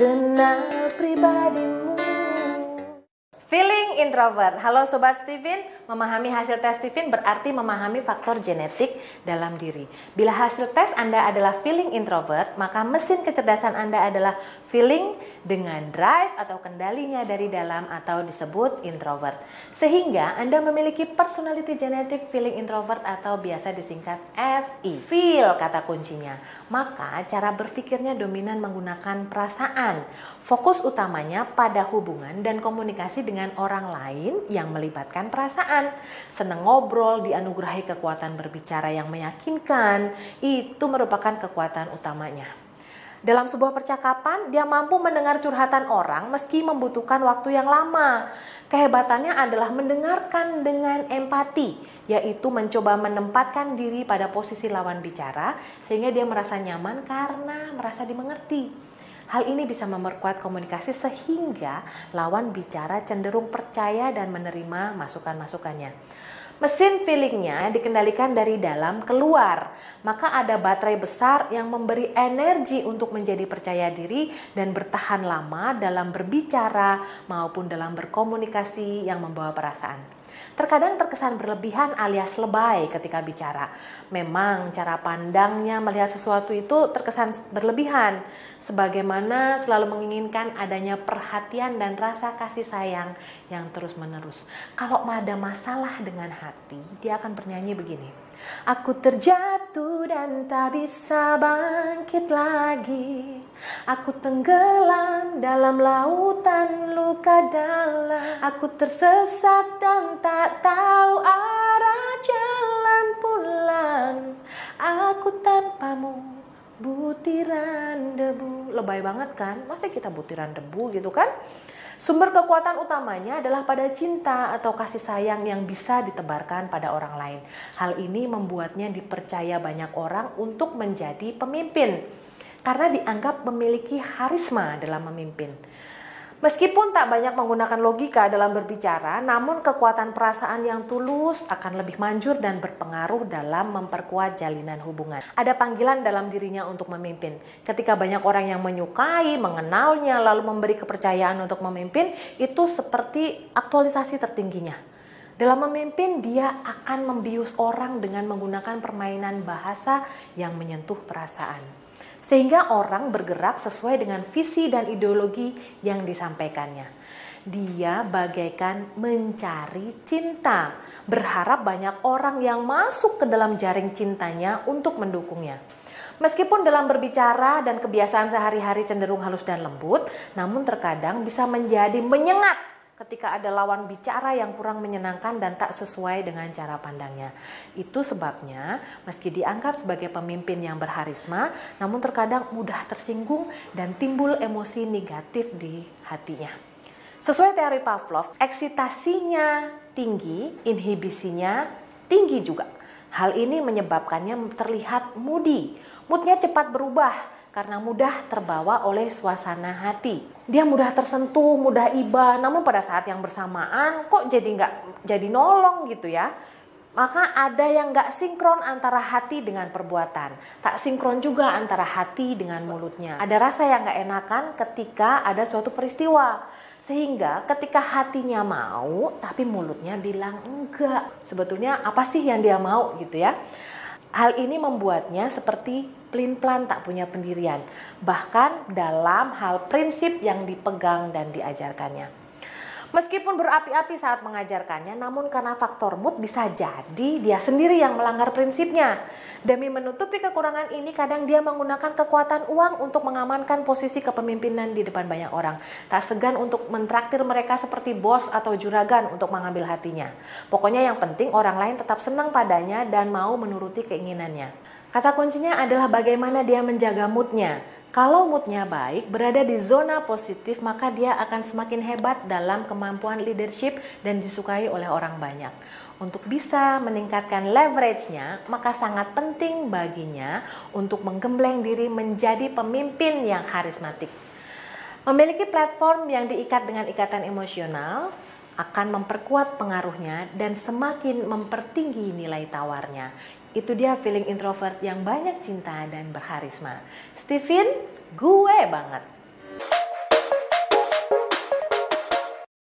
kenal pribadimu Feeling introvert. Halo Sobat Steven, memahami hasil tes Steven berarti memahami faktor genetik dalam diri. Bila hasil tes Anda adalah feeling introvert, maka mesin kecerdasan Anda adalah feeling dengan drive atau kendalinya dari dalam atau disebut introvert. Sehingga Anda memiliki personality genetik feeling introvert atau biasa disingkat FE. Feel kata kuncinya. Maka cara berpikirnya dominan menggunakan perasaan. Fokus utamanya pada hubungan dan komunikasi dengan dengan orang lain yang melibatkan perasaan. Senang ngobrol, dianugerahi kekuatan berbicara yang meyakinkan, itu merupakan kekuatan utamanya. Dalam sebuah percakapan, dia mampu mendengar curhatan orang meski membutuhkan waktu yang lama. Kehebatannya adalah mendengarkan dengan empati, yaitu mencoba menempatkan diri pada posisi lawan bicara sehingga dia merasa nyaman karena merasa dimengerti. Hal ini bisa memperkuat komunikasi sehingga lawan bicara cenderung percaya dan menerima masukan-masukannya. Mesin feelingnya dikendalikan dari dalam keluar, maka ada baterai besar yang memberi energi untuk menjadi percaya diri dan bertahan lama dalam berbicara maupun dalam berkomunikasi yang membawa perasaan. Terkadang terkesan berlebihan alias lebay ketika bicara. Memang cara pandangnya melihat sesuatu itu terkesan berlebihan, sebagaimana selalu menginginkan adanya perhatian dan rasa kasih sayang yang terus-menerus. Kalau ada masalah dengan hati, dia akan bernyanyi begini. Aku terjatuh dan tak bisa bangkit lagi. Aku tenggelam dalam lautan luka dalam. Aku tersesat dan tak tahu arah jalan pulang. Aku tanpamu butiran debu. Lebay banget kan? Masa kita butiran debu gitu kan? Sumber kekuatan utamanya adalah pada cinta atau kasih sayang yang bisa ditebarkan pada orang lain. Hal ini membuatnya dipercaya banyak orang untuk menjadi pemimpin karena dianggap memiliki harisma dalam memimpin. Meskipun tak banyak menggunakan logika dalam berbicara, namun kekuatan perasaan yang tulus akan lebih manjur dan berpengaruh dalam memperkuat jalinan hubungan. Ada panggilan dalam dirinya untuk memimpin. Ketika banyak orang yang menyukai, mengenalnya, lalu memberi kepercayaan untuk memimpin, itu seperti aktualisasi tertingginya. Dalam memimpin, dia akan membius orang dengan menggunakan permainan bahasa yang menyentuh perasaan sehingga orang bergerak sesuai dengan visi dan ideologi yang disampaikannya. Dia bagaikan mencari cinta, berharap banyak orang yang masuk ke dalam jaring cintanya untuk mendukungnya. Meskipun dalam berbicara dan kebiasaan sehari-hari cenderung halus dan lembut, namun terkadang bisa menjadi menyengat ketika ada lawan bicara yang kurang menyenangkan dan tak sesuai dengan cara pandangnya. Itu sebabnya meski dianggap sebagai pemimpin yang berharisma, namun terkadang mudah tersinggung dan timbul emosi negatif di hatinya. Sesuai teori Pavlov, eksitasinya tinggi, inhibisinya tinggi juga. Hal ini menyebabkannya terlihat moody, moodnya cepat berubah, karena mudah terbawa oleh suasana hati. Dia mudah tersentuh, mudah iba, namun pada saat yang bersamaan kok jadi nggak jadi nolong gitu ya. Maka ada yang nggak sinkron antara hati dengan perbuatan. Tak sinkron juga antara hati dengan mulutnya. Ada rasa yang nggak enakan ketika ada suatu peristiwa. Sehingga ketika hatinya mau tapi mulutnya bilang enggak. Sebetulnya apa sih yang dia mau gitu ya. Hal ini membuatnya seperti pelin-pelan tak punya pendirian, bahkan dalam hal prinsip yang dipegang dan diajarkannya. Meskipun berapi-api saat mengajarkannya, namun karena faktor mood bisa jadi dia sendiri yang melanggar prinsipnya. Demi menutupi kekurangan ini, kadang dia menggunakan kekuatan uang untuk mengamankan posisi kepemimpinan di depan banyak orang. Tak segan untuk mentraktir mereka seperti bos atau juragan untuk mengambil hatinya. Pokoknya yang penting orang lain tetap senang padanya dan mau menuruti keinginannya. Kata kuncinya adalah bagaimana dia menjaga moodnya. Kalau moodnya baik, berada di zona positif, maka dia akan semakin hebat dalam kemampuan leadership dan disukai oleh orang banyak. Untuk bisa meningkatkan leverage-nya, maka sangat penting baginya untuk menggembleng diri menjadi pemimpin yang karismatik. Memiliki platform yang diikat dengan ikatan emosional, akan memperkuat pengaruhnya dan semakin mempertinggi nilai tawarnya. Itu dia feeling introvert yang banyak cinta dan berharisma. Steven, gue banget.